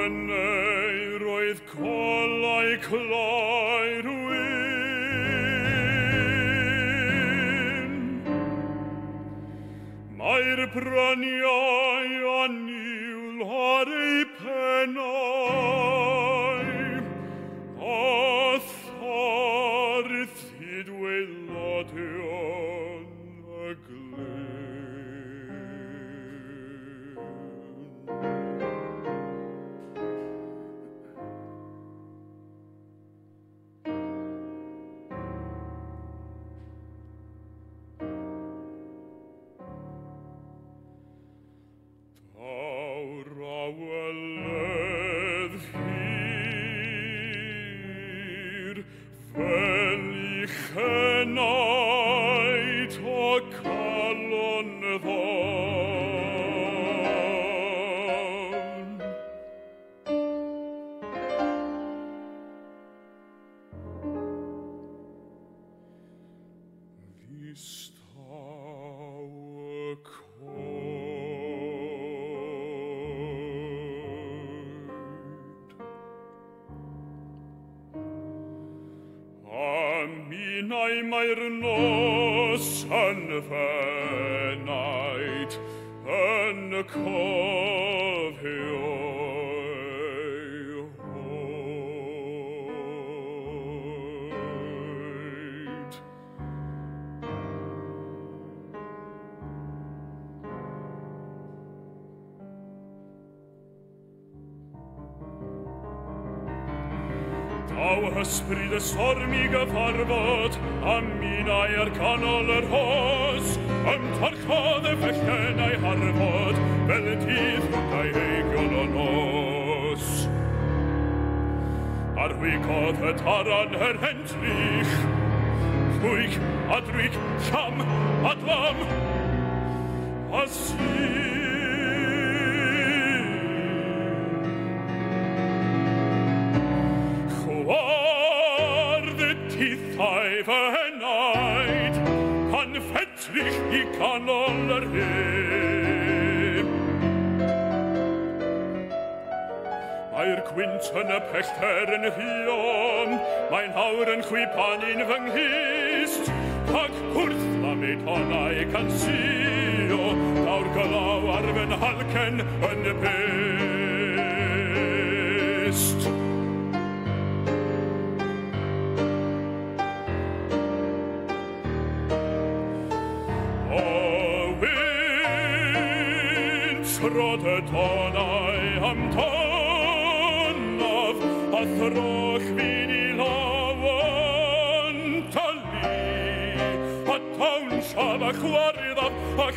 Mynydd roedd colau cloi rwyn. Mae'r braniau a niwl ar ei penol. Fel i chenaid o calon nei meir nossen venait, en cofio Daw hysbryd y stormi gyfarfod, a minnau ar canol yr hos, ymtarchodd y fellten a'i harfod, fel y dydd hwdau heigiol o nos. Arwygodd y taran yr hentrych, llwyg a Hithaivenaid, kan fettlich i kanaler hem. Mae'r gwynt yn y pellter yn rhion, mae'n hawr yn chwipan un fy nghyst, ac wrth lamid honau cansio, dawr gylaw ar fy halcen yn y pist. rodet on I am torn of a throch vidi lovon tali a ton a